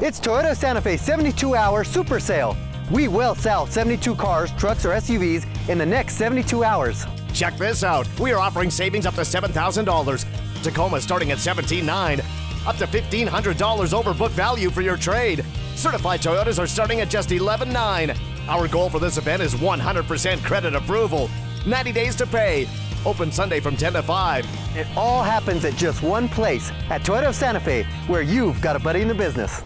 It's Toyota Santa Fe 72 hour super sale. We will sell 72 cars, trucks, or SUVs in the next 72 hours. Check this out. We are offering savings up to $7,000. Tacoma starting at $17,900. Up to $1,500 over book value for your trade. Certified Toyotas are starting at just $11,900. Our goal for this event is 100% credit approval. 90 days to pay. Open Sunday from 10 to 5. It all happens at just one place, at Toyota Santa Fe, where you've got a buddy in the business.